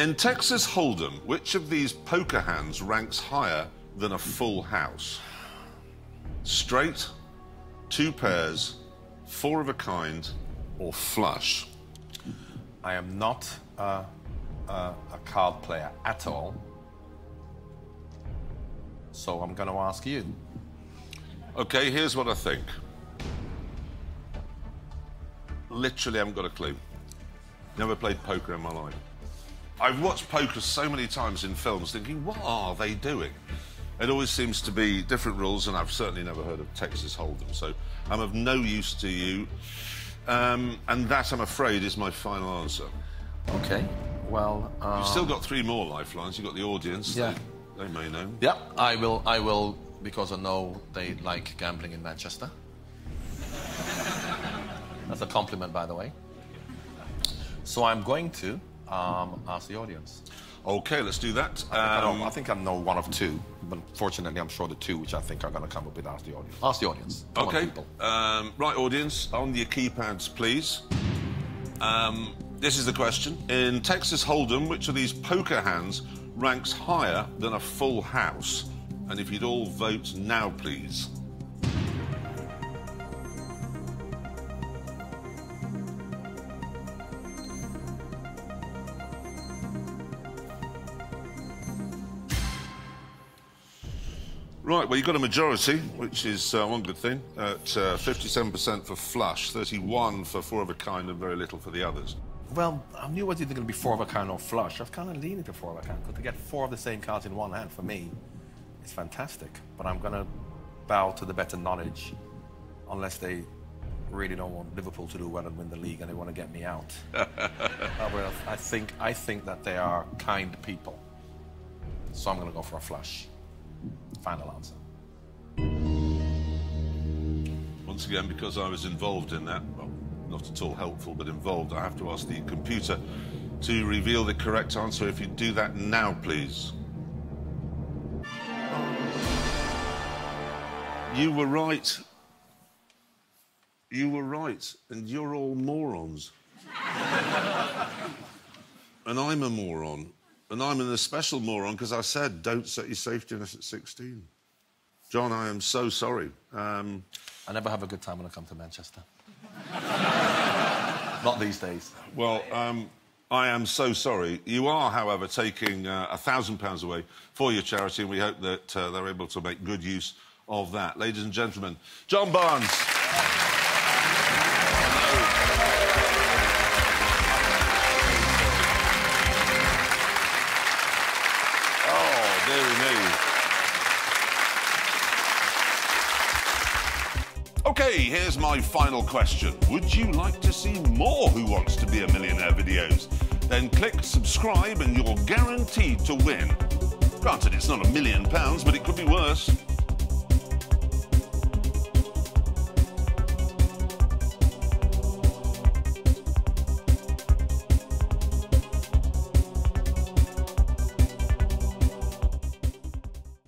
In Texas Hold'em, which of these poker hands ranks higher than a full house? Straight, two pairs, four of a kind, or flush? I am not a, card player at all. So I'm going to ask you. Okay, here's what I think. Literally I haven't got a clue. Never played poker in my life. I've watched poker so many times in films thinking, what are they doing? It always seems to be different rules, and I've certainly never heard of Texas Hold'em, so I'm of no use to you. Um, and that, I'm afraid, is my final answer. Okay. Well, uh, You've still got three more lifelines. You've got the audience. Yeah. They, they may know. yeah, I will. I will because I know they like gambling in Manchester. That's a compliment, by the way. So I'm going to um, ask the audience. Okay, let's do that. I, Um, know, I think I know one of two, but fortunately, I'm sure the two which I think are going to come up with ask the audience. Ask the audience. Come Okay. people. Um, right, audience, on your keypads, please. Um, this is the question. In Texas Hold'em, which of these poker hands ranks higher than a full house? And if you'd all vote now, please. Right, well, you've got a majority, which is uh, one good thing, at uh, 57% for flush, 31 for four of a kind, and very little for the others. Well, I knew it was either going to be four of a kind or flush. I was kind of leaning to four of a kind because to get four of the same cards in one hand for me is fantastic. But I'm going to bow to the better knowledge, unless they really don't want Liverpool to do well and win the league and they want to get me out. However, I think I think that they are kind people, so I'm going to go for a flush. Final answer. Once again, because I was involved in that, well, not at all helpful, but involved, I have to ask the computer to reveal the correct answer. If you do that now, please. You were right. You were right, and you're all morons. and I'm a moron. And I'm an special moron because I said don't set your safety net at 16. John, I am so sorry. Um, I never have a good time when I come to Manchester. Not these days. Well, um, I am so sorry. You are, however, taking uh, a thousand pounds away for your charity, and we hope that uh, they're able to make good use of that. Ladies and gentlemen, John Barnes. Dearie me. Okay, here's my final question. Would you like to see more Who Wants to Be a Millionaire videos? Then click subscribe and you're guaranteed to win. Granted, it's not a million pounds, but it could be worse.